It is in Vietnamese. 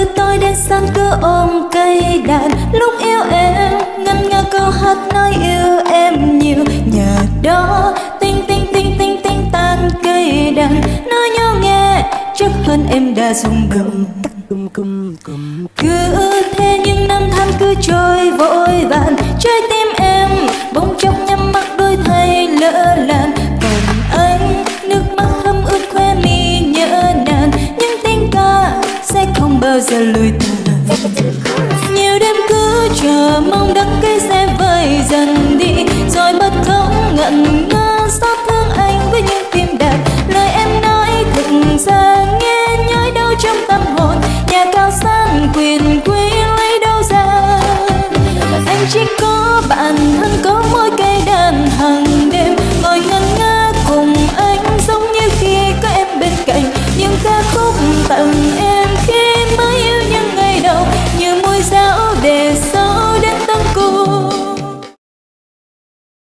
cứ tôi đến sân cứ ôm cây đàn. Lúc yêu em, ngân nga câu hát nói yêu em nhiều. Nhờ đó, tinh tinh tinh tinh tinh tan cây đàn. Nói nhau nghe chắc hơn em đã dùng gầm cứ thế những năm tháng cứ trôi bao giờ lùi nhiều đêm cứ chờ mong đắng cây sẽ vơi dần đi, rồi bất thống ngẩn ngơ xót thương anh với những tim đẹp. Lời em nói thực ra nghe nhói đau trong tâm hồn, nhà cao sang quyền quý lấy đâu ra? Anh chỉ có bản thân có mỗi cây đàn